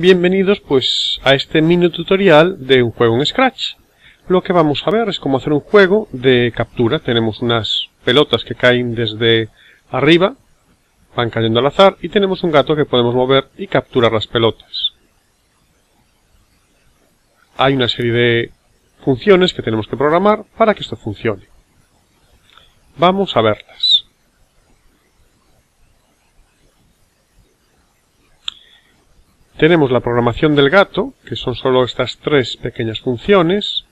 Bienvenidos pues a este mini tutorial de un juego en Scratch. Lo que vamos a ver es cómo hacer un juego de captura. Tenemos unas pelotas que caen desde arriba, van cayendo al azar, y tenemos un gato que podemos mover y capturar las pelotas. Hay una serie de funciones que tenemos que programar para que esto funcione. Vamos a verlas. Tenemos la programación del gato, que son solo estas tres pequeñas funciones,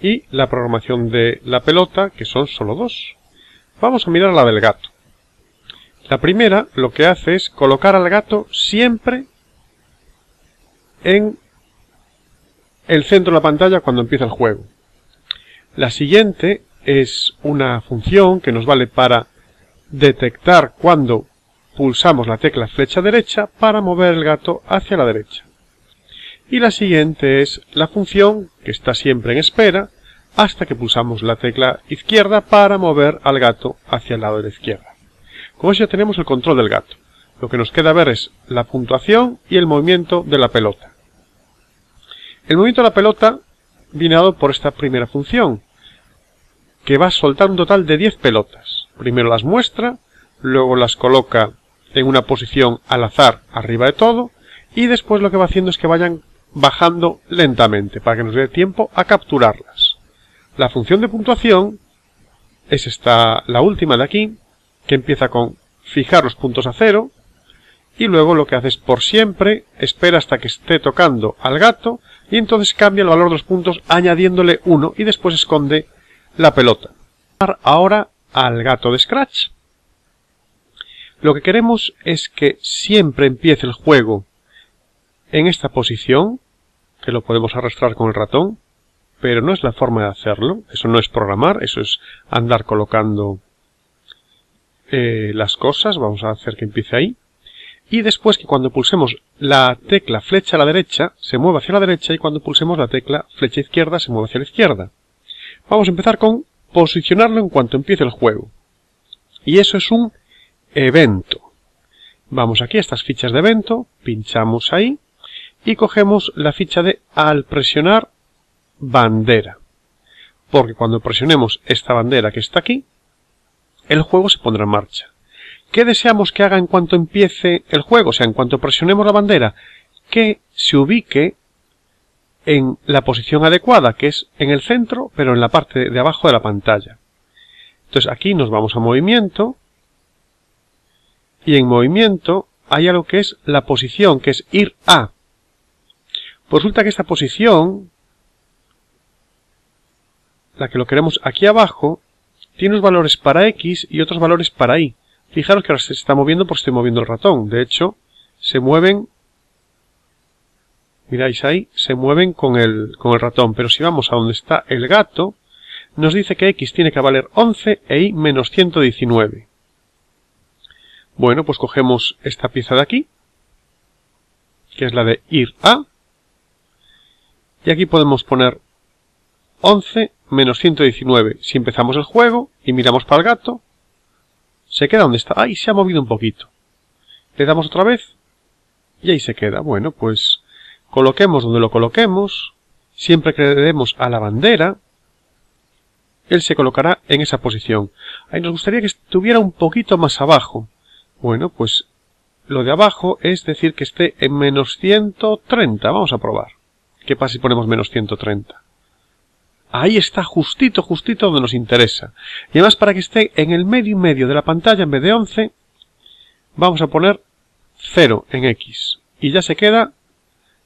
y la programación de la pelota, que son solo dos. Vamos a mirar la del gato. La primera lo que hace es colocar al gato siempre en el centro de la pantalla cuando empieza el juego. La siguiente es una función que nos vale para detectar cuando pulsamos la tecla flecha derecha para mover el gato hacia la derecha. Y la siguiente es la función que está siempre en espera hasta que pulsamos la tecla izquierda para mover al gato hacia el lado de la izquierda. Con eso ya tenemos el control del gato. Lo que nos queda ver es la puntuación y el movimiento de la pelota. El movimiento de la pelota viene dado por esta primera función, que va a soltar un total de 10 pelotas. Primero las muestra, luego las coloca en una posición al azar arriba de todo y después lo que va haciendo es que vayan bajando lentamente para que nos dé tiempo a capturarlas. La función de puntuación es esta, la última de aquí, que empieza con fijar los puntos a cero y luego lo que hace es por siempre espera hasta que esté tocando al gato y entonces cambia el valor de los puntos añadiéndole uno y después esconde la pelota. Ahora al gato de Scratch lo que queremos es que siempre empiece el juego en esta posición, que lo podemos arrastrar con el ratón, pero no es la forma de hacerlo, eso no es programar, eso es andar colocando eh, las cosas, vamos a hacer que empiece ahí, y después que cuando pulsemos la tecla flecha a la derecha, se mueva hacia la derecha, y cuando pulsemos la tecla flecha izquierda, se mueve hacia la izquierda. Vamos a empezar con posicionarlo en cuanto empiece el juego. Y eso es un evento. Vamos aquí a estas fichas de evento, pinchamos ahí y cogemos la ficha de al presionar bandera. Porque cuando presionemos esta bandera que está aquí, el juego se pondrá en marcha. ¿Qué deseamos que haga en cuanto empiece el juego? O sea, en cuanto presionemos la bandera, que se ubique en la posición adecuada, que es en el centro, pero en la parte de abajo de la pantalla. Entonces aquí nos vamos a movimiento, y en movimiento hay algo que es la posición, que es ir a. Pues resulta que esta posición, la que lo queremos aquí abajo, tiene unos valores para X y otros valores para Y. Fijaros que ahora se está moviendo porque estoy moviendo el ratón. De hecho, se mueven, miráis ahí, se mueven con el, con el ratón. Pero si vamos a donde está el gato, nos dice que X tiene que valer 11 e Y menos 119. Bueno, pues cogemos esta pieza de aquí, que es la de ir a, y aquí podemos poner 11 menos 119. Si empezamos el juego y miramos para el gato, se queda donde está. Ahí se ha movido un poquito. Le damos otra vez y ahí se queda. Bueno, pues coloquemos donde lo coloquemos. Siempre que le demos a la bandera, él se colocará en esa posición. Ahí nos gustaría que estuviera un poquito más abajo. Bueno, pues lo de abajo es decir que esté en menos 130. Vamos a probar. ¿Qué pasa si ponemos menos 130? Ahí está justito, justito donde nos interesa. Y además para que esté en el medio y medio de la pantalla en vez de 11, vamos a poner 0 en X. Y ya se queda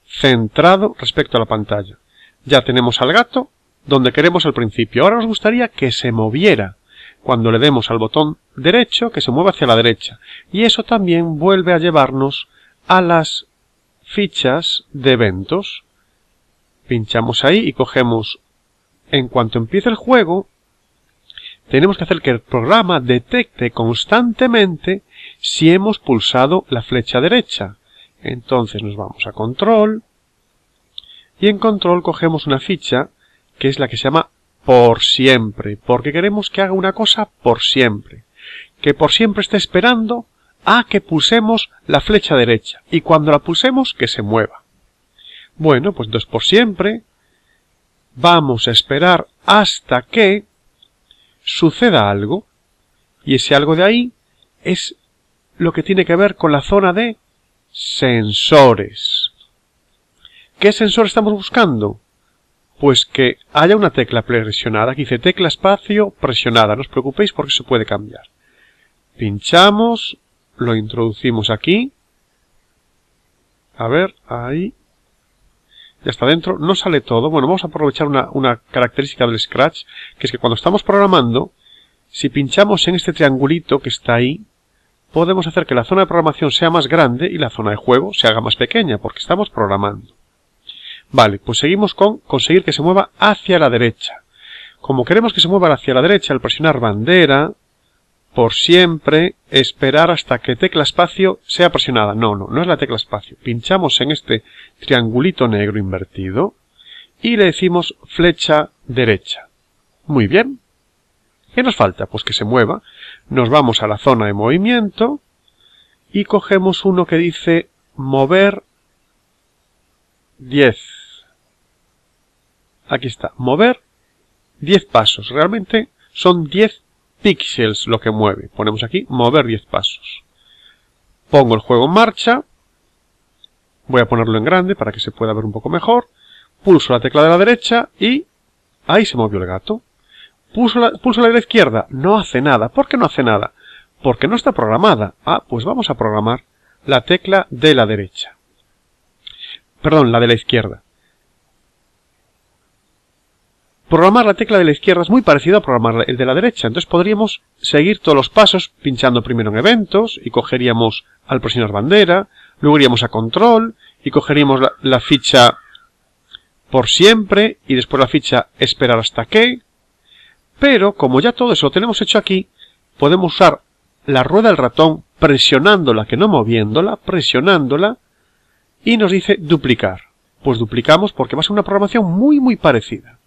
centrado respecto a la pantalla. Ya tenemos al gato donde queremos al principio. Ahora nos gustaría que se moviera cuando le demos al botón derecho que se mueva hacia la derecha. Y eso también vuelve a llevarnos a las fichas de eventos. Pinchamos ahí y cogemos en cuanto empiece el juego, tenemos que hacer que el programa detecte constantemente si hemos pulsado la flecha derecha. Entonces nos vamos a control y en control cogemos una ficha que es la que se llama por siempre, porque queremos que haga una cosa por siempre, que por siempre esté esperando a que pulsemos la flecha derecha y cuando la pulsemos que se mueva. Bueno, pues entonces por siempre vamos a esperar hasta que suceda algo. Y ese algo de ahí es lo que tiene que ver con la zona de sensores. ¿Qué sensor estamos buscando? Pues que haya una tecla presionada. Aquí dice tecla espacio presionada. No os preocupéis porque se puede cambiar. Pinchamos, lo introducimos aquí. A ver, ahí. Ya está dentro. No sale todo. Bueno, vamos a aprovechar una, una característica del Scratch, que es que cuando estamos programando, si pinchamos en este triangulito que está ahí, podemos hacer que la zona de programación sea más grande y la zona de juego se haga más pequeña, porque estamos programando. Vale, pues seguimos con conseguir que se mueva hacia la derecha. Como queremos que se mueva hacia la derecha, al presionar bandera, por siempre, esperar hasta que tecla espacio sea presionada. No, no, no es la tecla espacio. Pinchamos en este triangulito negro invertido y le decimos flecha derecha. Muy bien. ¿Qué nos falta? Pues que se mueva. Nos vamos a la zona de movimiento y cogemos uno que dice mover 10. Aquí está, mover 10 pasos. Realmente son 10 píxeles lo que mueve. Ponemos aquí mover 10 pasos. Pongo el juego en marcha. Voy a ponerlo en grande para que se pueda ver un poco mejor. Pulso la tecla de la derecha y ahí se movió el gato. Pulso la, pulso la de la izquierda. No hace nada. ¿Por qué no hace nada? Porque no está programada. Ah, pues vamos a programar la tecla de la derecha. Perdón, la de la izquierda. Programar la tecla de la izquierda es muy parecido a programar el de la derecha. Entonces podríamos seguir todos los pasos pinchando primero en eventos y cogeríamos al presionar bandera, luego iríamos a control y cogeríamos la, ficha por siempre y después la ficha esperar hasta que pero, como ya todo eso lo tenemos hecho aquí, podemos usar la rueda del ratón presionándola, que no moviéndola, presionándola, y nos dice duplicar. Pues duplicamos porque va a ser una programación muy muy parecida.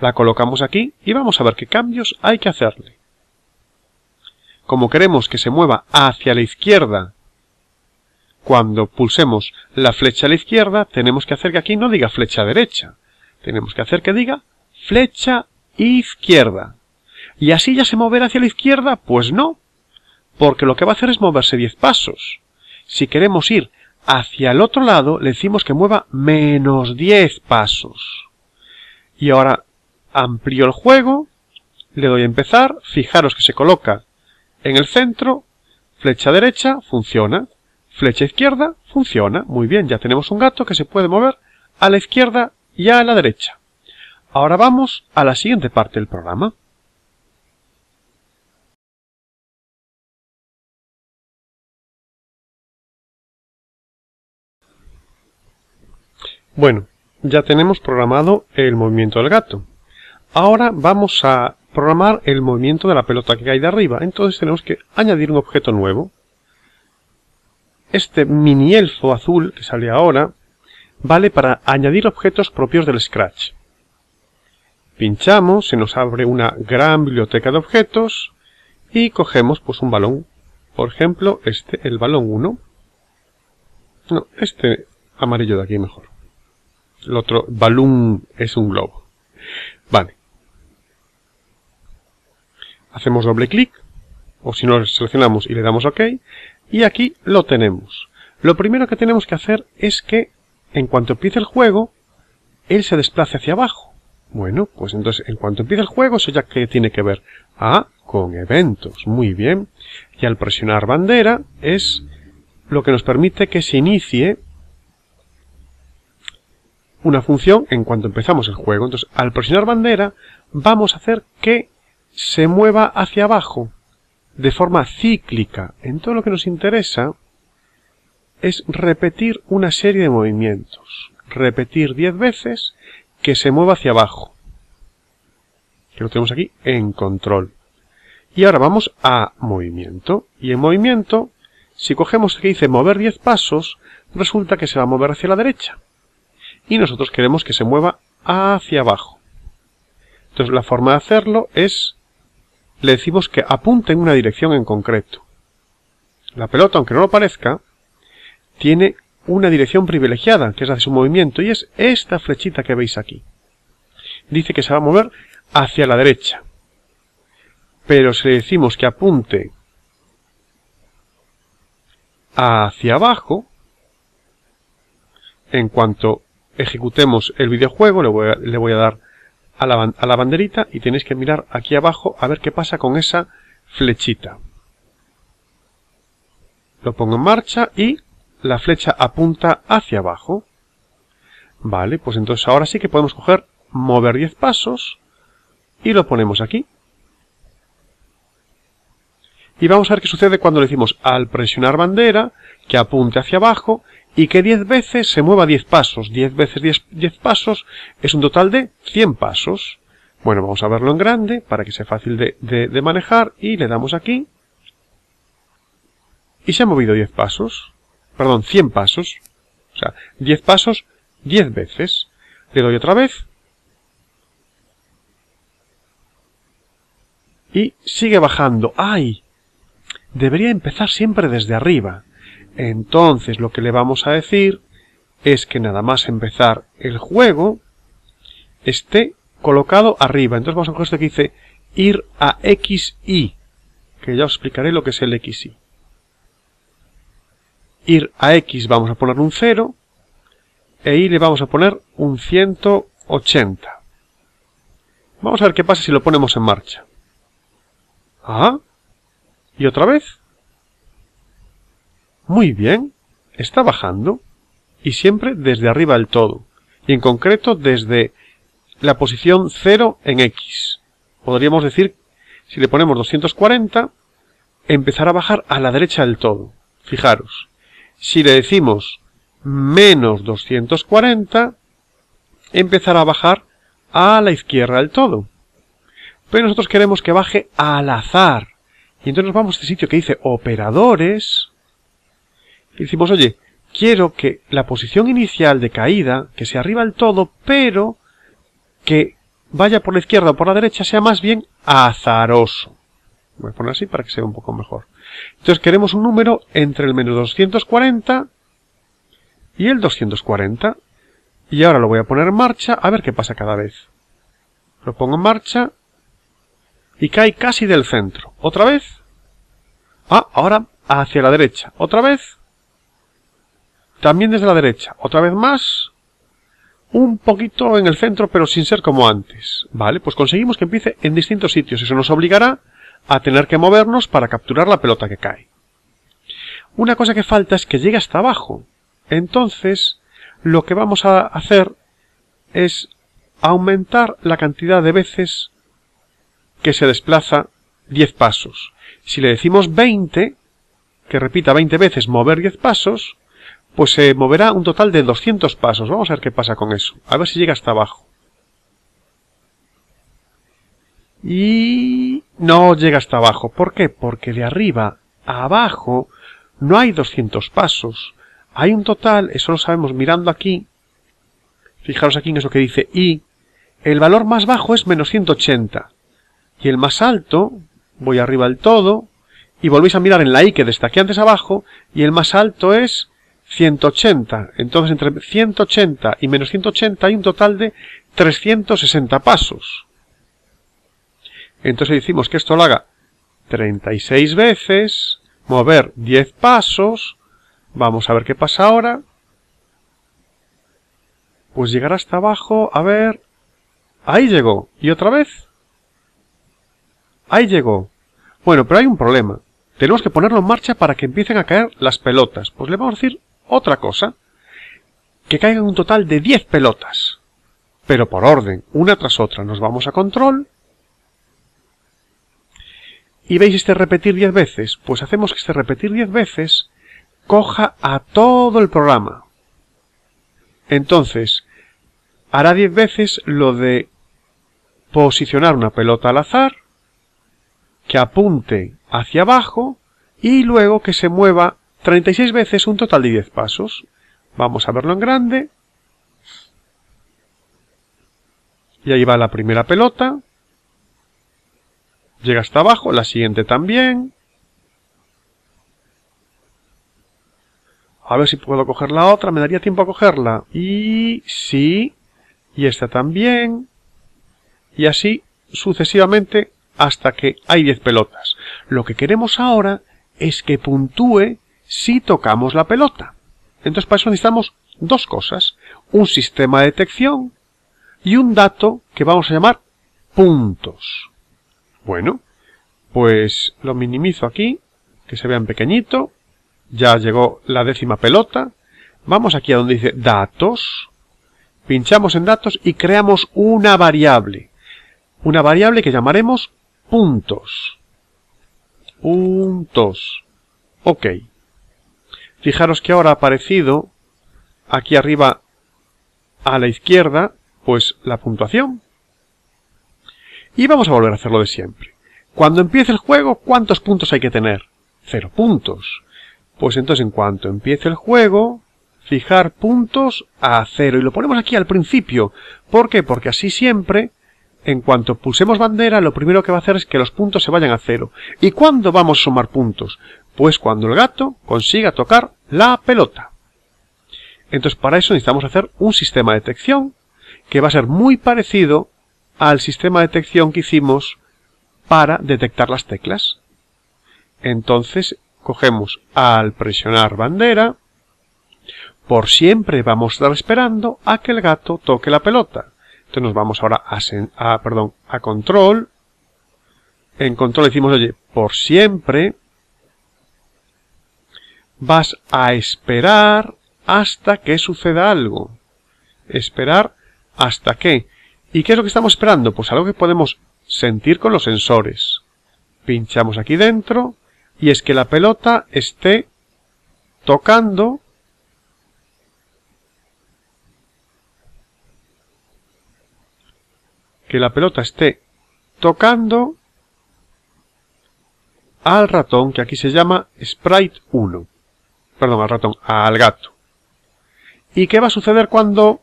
La colocamos aquí y vamos a ver qué cambios hay que hacerle. Como queremos que se mueva hacia la izquierda, cuando pulsemos la flecha a la izquierda, tenemos que hacer que aquí no diga flecha derecha. Tenemos que hacer que diga flecha izquierda. ¿Y así ya se moverá hacia la izquierda? Pues no, porque lo que va a hacer es moverse 10 pasos. Si queremos ir hacia el otro lado, le decimos que mueva menos 10 pasos. Y ahora amplío el juego, le doy a empezar, fijaros que se coloca en el centro, flecha derecha, funciona, flecha izquierda, funciona, muy bien, ya tenemos un gato que se puede mover a la izquierda y a la derecha. Ahora vamos a la siguiente parte del programa. Bueno, ya tenemos programado el movimiento del gato. Ahora vamos a programar el movimiento de la pelota que cae de arriba. Entonces tenemos que añadir un objeto nuevo. Este mini elfo azul que sale ahora vale para añadir objetos propios del Scratch. Pinchamos, se nos abre una gran biblioteca de objetos y cogemos pues un balón. Por ejemplo, este, el balón 1. No, este amarillo de aquí mejor. El otro balón es un globo. Vale. Hacemos doble clic, o si no seleccionamos y le damos OK, y aquí lo tenemos. Lo primero que tenemos que hacer es que, en cuanto empiece el juego, él se desplace hacia abajo. Bueno, pues entonces en cuanto empieza el juego, eso ya que tiene que ver ah, con eventos. Muy bien. Y al presionar bandera es lo que nos permite que se inicie una función en cuanto empezamos el juego. Entonces, al presionar bandera, vamos a hacer que se mueva hacia abajo de forma cíclica. En todo lo que nos interesa es repetir una serie de movimientos. Repetir 10 veces que se mueva hacia abajo. Que lo tenemos aquí en control. Y ahora vamos a movimiento. Y en movimiento, si cogemos aquí dice mover 10 pasos, resulta que se va a mover hacia la derecha. Y nosotros queremos que se mueva hacia abajo. Entonces la forma de hacerlo es, le decimos que apunte en una dirección en concreto. La pelota, aunque no lo parezca, tiene una dirección privilegiada, que es la de su movimiento, y es esta flechita que veis aquí. Dice que se va a mover hacia la derecha. Pero si le decimos que apunte hacia abajo, en cuanto ejecutemos el videojuego, le voy a, le voy a dar a la, a la banderita y tenéis que mirar aquí abajo a ver qué pasa con esa flechita. Lo pongo en marcha y la flecha apunta hacia abajo. Vale, pues entonces ahora sí que podemos coger, mover 10 pasos y lo ponemos aquí. Y vamos a ver qué sucede cuando le decimos al presionar bandera, que apunte hacia abajo y que 10 veces se mueva 10 pasos. 10 veces 10, pasos es un total de 100 pasos. Bueno, vamos a verlo en grande para que sea fácil de, de manejar y le damos aquí. Y se ha movido 10 pasos. Perdón, 100 pasos. O sea, 10 pasos 10 veces. Le doy otra vez. Y sigue bajando. ¡Ay! Debería empezar siempre desde arriba. Entonces lo que le vamos a decir es que nada más empezar el juego esté colocado arriba. Entonces vamos a coger esto que dice ir a XY, que ya os explicaré lo que es el XY. Ir a X vamos a poner un 0 e Y le vamos a poner un 180. Vamos a ver qué pasa si lo ponemos en marcha. Ah, y otra vez. Muy bien, está bajando, y siempre desde arriba del todo, y en concreto desde la posición 0 en X. Podríamos decir, si le ponemos 240, empezará a bajar a la derecha del todo. Fijaros, si le decimos menos 240, empezará a bajar a la izquierda del todo. Pero nosotros queremos que baje al azar. Y entonces vamos a este sitio que dice operadores, decimos, oye, quiero que la posición inicial de caída, que sea arriba del todo, pero que vaya por la izquierda o por la derecha, sea más bien azaroso. Voy a poner así para que sea un poco mejor. Entonces queremos un número entre el menos 240 y el 240. Y ahora lo voy a poner en marcha a ver qué pasa cada vez. Lo pongo en marcha y cae casi del centro. ¿Otra vez? Ah, ahora hacia la derecha. ¿Otra vez? También desde la derecha. Otra vez más. Un poquito en el centro, pero sin ser como antes. Vale, pues conseguimos que empiece en distintos sitios. Eso nos obligará a tener que movernos para capturar la pelota que cae. Una cosa que falta es que llegue hasta abajo. Entonces, lo que vamos a hacer es aumentar la cantidad de veces que se desplaza 10 pasos. Si le decimos 20, que repita 20 veces mover 10 pasos, pues se moverá un total de 200 pasos. Vamos a ver qué pasa con eso. A ver si llega hasta abajo. Y no llega hasta abajo. ¿Por qué? Porque de arriba a abajo no hay 200 pasos. Hay un total, eso lo sabemos mirando aquí. Fijaros aquí en eso que dice y. El valor más bajo es menos 180. Y el más alto, voy arriba del todo, y volvéis a mirar en la i que destaqué antes abajo, y el más alto es 180. Entonces entre 180 y menos 180 hay un total de 360 pasos. Entonces decimos que esto lo haga 36 veces, mover 10 pasos. Vamos a ver qué pasa ahora. Pues llegar hasta abajo, a ver... Ahí llegó. ¿Y otra vez? Ahí llegó. Bueno, pero hay un problema. Tenemos que ponerlo en marcha para que empiecen a caer las pelotas. Pues le vamos a decir otra cosa, que caigan un total de 10 pelotas. Pero por orden, una tras otra, nos vamos a control. ¿Y veis este repetir 10 veces? Pues hacemos que este repetir 10 veces coja a todo el programa. Entonces, hará 10 veces lo de posicionar una pelota al azar, que apunte hacia abajo y luego que se mueva 36 veces un total de 10 pasos. Vamos a verlo en grande. Y ahí va la primera pelota. Llega hasta abajo, la siguiente también. A ver si puedo coger la otra. ¿Me daría tiempo a cogerla? Y sí. Y esta también. Y así sucesivamente hasta que hay 10 pelotas. Lo que queremos ahora es que puntúe si tocamos la pelota. Entonces para eso necesitamos dos cosas. Un sistema de detección y un dato que vamos a llamar puntos. Bueno, pues lo minimizo aquí, que se vea en pequeñito. Ya llegó la décima pelota. Vamos aquí a donde dice datos. Pinchamos en datos y creamos una variable. Una variable que llamaremos puntos. Puntos. Ok. Fijaros que ahora ha aparecido aquí arriba a la izquierda, pues la puntuación. Y vamos a volver a hacerlo de siempre. Cuando empiece el juego, ¿cuántos puntos hay que tener? Cero puntos. Pues entonces en cuanto empiece el juego, fijar puntos a cero. Y lo ponemos aquí al principio. ¿Por qué? Porque así siempre, en cuanto pulsemos bandera, lo primero que va a hacer es que los puntos se vayan a cero. ¿Y cuándo vamos a sumar puntos? Pues cuando el gato consiga tocar la pelota. Entonces para eso necesitamos hacer un sistema de detección que va a ser muy parecido al sistema de detección que hicimos para detectar las teclas. Entonces cogemos al presionar bandera, por siempre vamos a estar esperando a que el gato toque la pelota. Entonces nos vamos ahora a, perdón, a control. En control decimos, oye, por siempre vas a esperar hasta que suceda algo. Esperar hasta que. ¿Y qué es lo que estamos esperando? Pues algo que podemos sentir con los sensores. Pinchamos aquí dentro y es que la pelota esté tocando que la pelota esté tocando al ratón que aquí se llama Sprite 1. Perdón, al ratón, al gato. ¿Y qué va a suceder cuando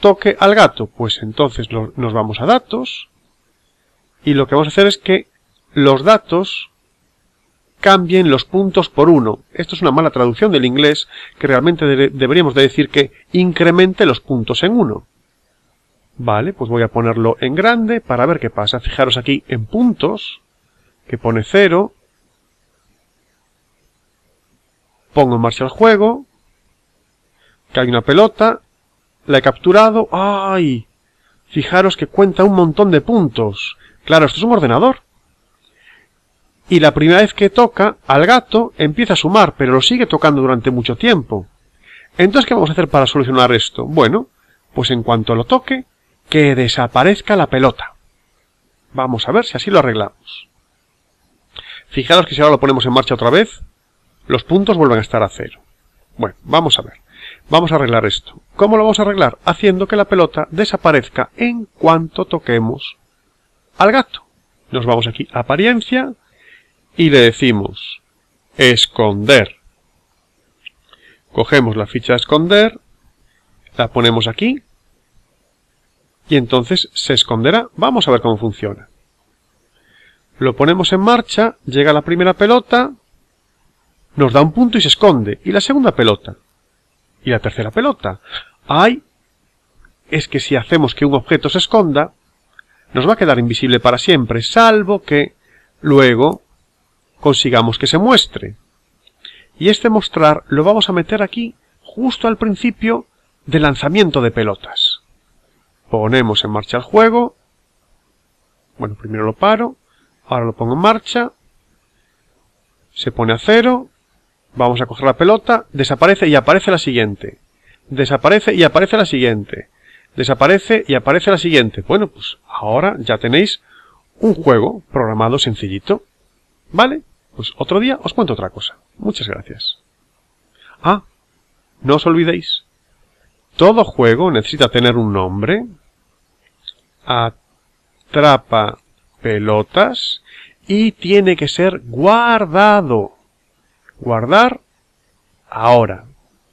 toque al gato? Pues entonces nos vamos a datos y lo que vamos a hacer es que los datos cambien los puntos por uno. Esto es una mala traducción del inglés que realmente deberíamos de decir que incremente los puntos en uno. Vale, pues voy a ponerlo en grande para ver qué pasa. Fijaros aquí en puntos, que pone cero. Pongo en marcha el juego, hay una pelota, la he capturado, ¡ay! Fijaros que cuenta un montón de puntos. Claro, esto es un ordenador. Y la primera vez que toca al gato empieza a sumar, pero lo sigue tocando durante mucho tiempo. Entonces, ¿qué vamos a hacer para solucionar esto? Bueno, pues en cuanto lo toque, que desaparezca la pelota. Vamos a ver si así lo arreglamos. Fijaros que si ahora lo ponemos en marcha otra vez, los puntos vuelven a estar a cero. Bueno, vamos a ver. Vamos a arreglar esto. ¿Cómo lo vamos a arreglar? Haciendo que la pelota desaparezca en cuanto toquemos al gato. Nos vamos aquí a apariencia y le decimos esconder. Cogemos la ficha esconder, la ponemos aquí y entonces se esconderá. Vamos a ver cómo funciona. Lo ponemos en marcha, llega la primera pelota, nos da un punto y se esconde. Y la segunda pelota. Y la tercera pelota. ¡Ay! Es que si hacemos que un objeto se esconda, nos va a quedar invisible para siempre, salvo que luego consigamos que se muestre. Y este mostrar lo vamos a meter aquí justo al principio del lanzamiento de pelotas. Ponemos en marcha el juego. Bueno, primero lo paro. Ahora lo pongo en marcha. Se pone a cero. Vamos a coger la pelota. Desaparece y aparece la siguiente. Desaparece y aparece la siguiente desaparece y aparece la siguiente. Bueno, pues ahora ya tenéis un juego programado sencillito. ¿Vale? Pues otro día os cuento otra cosa. Muchas gracias. Ah, no os olvidéis. Todo juego necesita tener un nombre. Atrapa pelotas y tiene que ser guardado. Guardar ahora.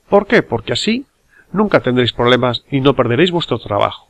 ¿Por qué? Porque así nunca tendréis problemas y no perderéis vuestro trabajo.